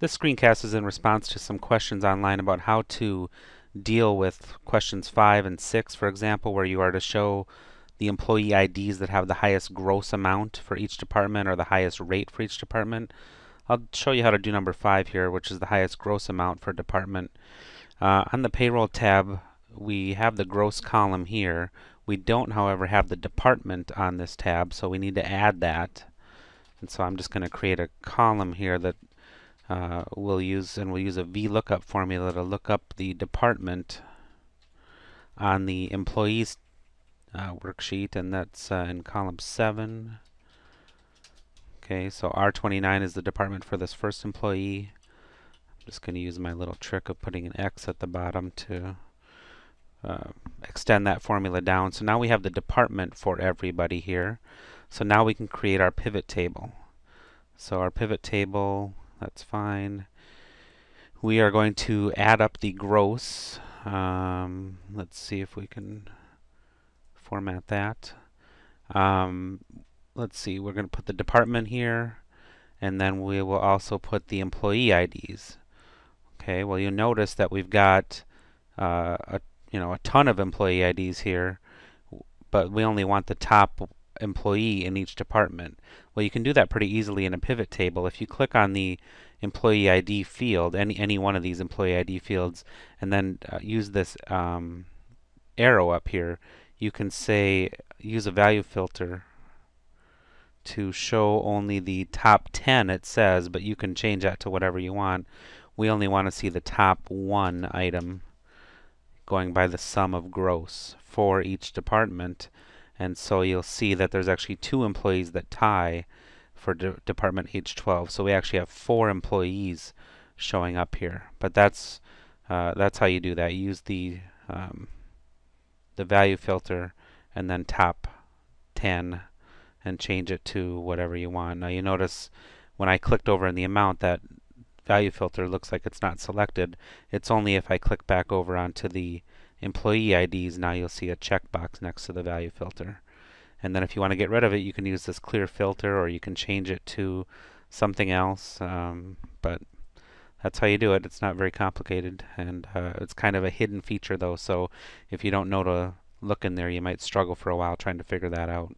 This screencast is in response to some questions online about how to deal with questions 5 and 6, for example, where you are to show the employee IDs that have the highest gross amount for each department or the highest rate for each department. I'll show you how to do number 5 here, which is the highest gross amount for department. Uh, on the payroll tab, we have the gross column here. We don't, however, have the department on this tab, so we need to add that. And so I'm just going to create a column here that uh, we'll use and we'll use a VLOOKUP formula to look up the department on the employees uh, worksheet and that's uh, in column 7 okay so R29 is the department for this first employee. I'm just going to use my little trick of putting an X at the bottom to uh, extend that formula down. So now we have the department for everybody here. So now we can create our pivot table. So our pivot table that's fine. We are going to add up the gross. Um, let's see if we can format that. Um, let's see, we're going to put the department here, and then we will also put the employee IDs. Okay, well you notice that we've got uh, a you know a ton of employee IDs here, but we only want the top employee in each department. Well, you can do that pretty easily in a pivot table. If you click on the employee ID field, any, any one of these employee ID fields, and then uh, use this um, arrow up here, you can say, use a value filter to show only the top 10 it says, but you can change that to whatever you want. We only want to see the top one item going by the sum of gross for each department. And so you'll see that there's actually two employees that tie for de department H12. So we actually have four employees showing up here. But that's uh, that's how you do that. Use the um, the value filter and then top 10 and change it to whatever you want. Now you notice when I clicked over in the amount that value filter looks like it's not selected. It's only if I click back over onto the employee IDs, now you'll see a checkbox next to the value filter. And then if you want to get rid of it, you can use this clear filter or you can change it to something else. Um, but that's how you do it. It's not very complicated and uh, it's kind of a hidden feature though. So if you don't know to look in there, you might struggle for a while trying to figure that out.